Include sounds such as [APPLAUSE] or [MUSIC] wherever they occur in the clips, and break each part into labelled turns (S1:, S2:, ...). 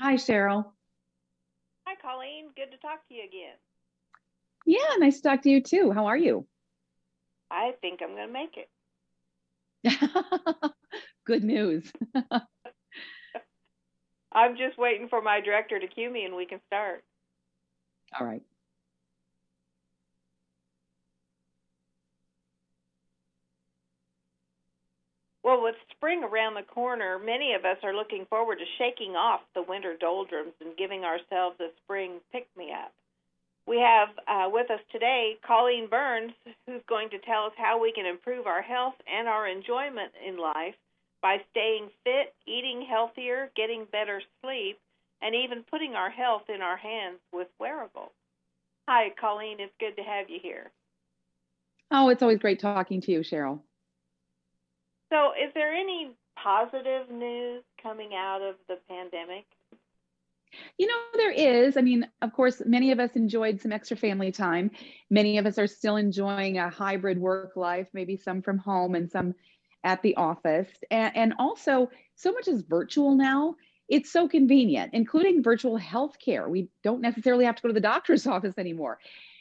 S1: Hi, Cheryl.
S2: Hi, Colleen. Good to talk to you again.
S1: Yeah, nice to talk to you too. How are you?
S2: I think I'm going to make it. [LAUGHS]
S1: Good news. [LAUGHS]
S2: I'm just waiting for my director to cue me and we can start.
S1: All right.
S2: Well, with spring around the corner, many of us are looking forward to shaking off the winter doldrums and giving ourselves a spring pick me up. We have uh, with us today Colleen Burns, who's going to tell us how we can improve our health and our enjoyment in life by staying fit, eating healthier, getting better sleep, and even putting our health in our hands with wearables. Hi, Colleen. It's good to have you here.
S1: Oh, it's always great talking to you, Cheryl.
S2: So, is there any positive news coming out of the pandemic?
S1: You know, there is. I mean, of course, many of us enjoyed some extra family time. Many of us are still enjoying a hybrid work life, maybe some from home and some at the office. And, and also, so much is virtual now. It's so convenient, including virtual healthcare. We don't necessarily have to go to the doctor's [LAUGHS] office anymore.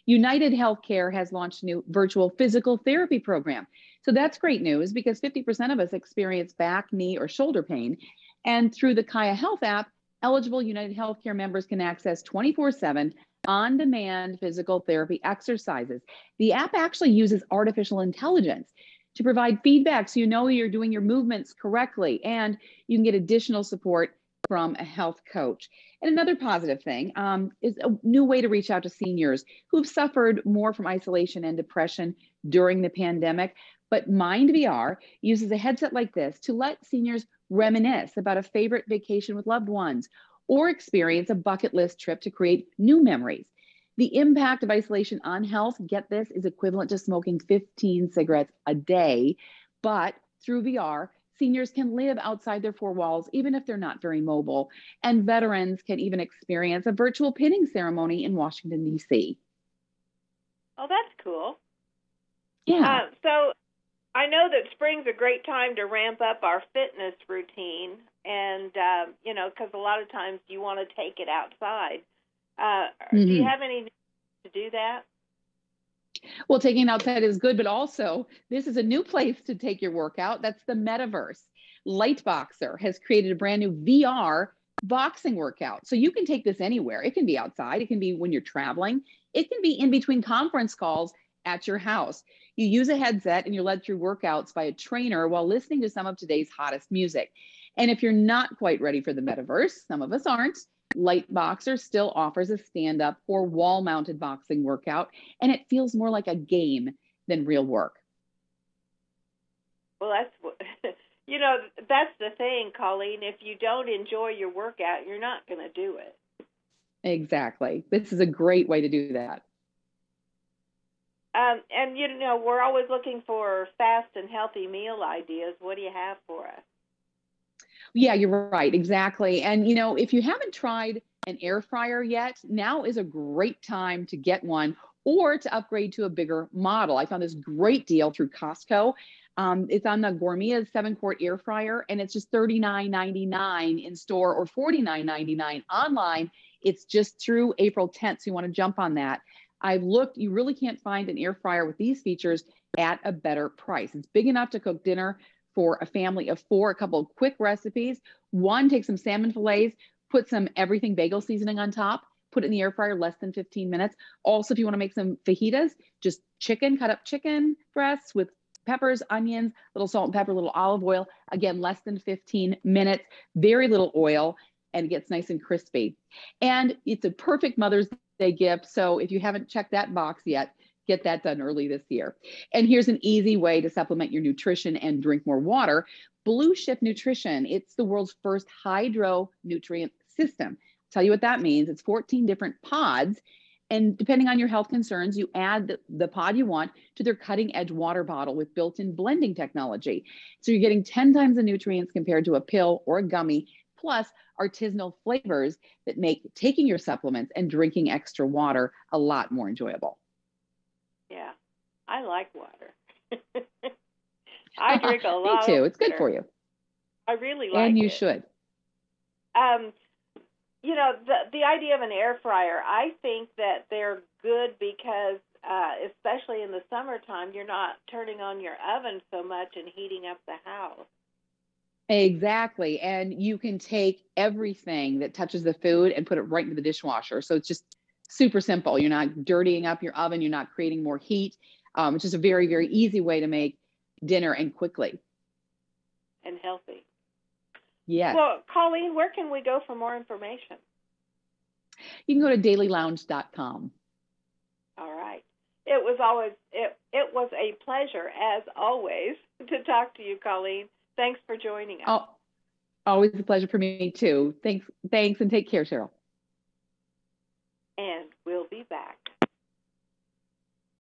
S1: United Healthcare has launched a new virtual physical therapy program. So that's great news because 50% of us experience back, knee, or shoulder pain. And through the Kaia Health app, eligible United Healthcare members can access 24 7 on demand physical therapy exercises. The app actually uses artificial intelligence to provide feedback so you know you're doing your movements correctly and you can get additional support from a health coach. And another positive thing um, is a new way to reach out to seniors who've suffered more from isolation and depression during the pandemic. But MyndVR uses a headset like this to let seniors reminisce about a favorite vacation with loved ones or experience a bucket list trip to create new memories. The impact of isolation on health, get this, is equivalent to smoking 15 cigarettes a day. But through VR, seniors can live outside their four walls, even if they're not very mobile. And veterans can even experience a virtual pinning ceremony in Washington, D.C.
S2: Oh, that's cool.
S1: Yeah.
S2: Uh, so I know that spring's a great time to ramp up our fitness routine. And, uh, you know, because a lot of times you want to take it outside. Uh, mm-hmm. Do you mm-hmm. have any to do that?
S1: Well, taking outside is good, but also this is a new place to take your workout. That's the metaverse. Liteboxer has created a brand new VR boxing workout. So you can take this anywhere. It can be outside, it can be when you're traveling, it can be in between conference calls at your house. You use a headset and you're led through workouts by a trainer while listening to some of today's hottest music. And if you're not quite ready for the metaverse, some of us aren't, Liteboxer still offers a stand up or wall mounted boxing workout, and it feels more like a game than real work.
S2: Well, that's, [LAUGHS] you know, that's the thing, Colleen. If you don't enjoy your workout, you're not going to do it.
S1: Exactly. This is a great way to do that.
S2: Um, and, you know, we're always looking for fast and healthy meal ideas. What do you have for us?
S1: Yeah, you're right. Exactly. And, you know, if you haven't tried an air fryer yet, now is a great time to get one or to upgrade to a bigger model. I found this great deal through Costco. Um, it's on the Gourmia seven quart air fryer and it's just $39.99 in store or $49.99 online. It's just through April 10th. So you want to jump on that. I've looked, you really can't find an air fryer with these features at a better price. It's big enough to cook dinner for a family of four, a couple of quick recipes. One, take some salmon fillets, put some everything bagel seasoning on top, put it in the air fryer less than 15 minutes. Also, if you want to make some fajitas, just chicken, cut up chicken breasts with peppers, onions, little salt and pepper, little olive oil. Again, less than 15 minutes, very little oil, and it gets nice and crispy. And it's a perfect Mother's Day gift. So if you haven't checked that box yet, get that done early this year. And here's an easy way to supplement your nutrition and drink more water. Blue Shift Nutrition, it's the world's first hydro nutrient system. I'll tell you what that means. It's 14 different pods. And depending on your health concerns, you add the, the pod you want to their cutting edge water bottle with built in blending technology. So you're getting 10 times the nutrients compared to a pill or a gummy, plus artisanal flavors that make taking your supplements and drinking extra water a lot more enjoyable.
S2: I like water. [LAUGHS] I drink a [LAUGHS] lot.
S1: Me too. It's good for you.
S2: I really like
S1: And you
S2: it.
S1: should.
S2: Um, you know, the the idea of an air fryer, I think that they're good because uh, especially in the summertime, you're not turning on your oven so much and heating up the house.
S1: Exactly. And you can take everything that touches the food and put it right into the dishwasher. So it's just super simple. You're not dirtying up your oven, you're not creating more heat. Um, it's just a very, very easy way to make dinner and quickly.
S2: And healthy.
S1: Yes.
S2: Well, Colleen, where can we go for more information?
S1: You can go to dailylounge.com.
S2: All right. It was always it it was a pleasure as always to talk to you, Colleen. Thanks for joining us.
S1: Oh, always a pleasure for me too. Thanks, thanks, and take care, Cheryl.
S2: And we'll be back.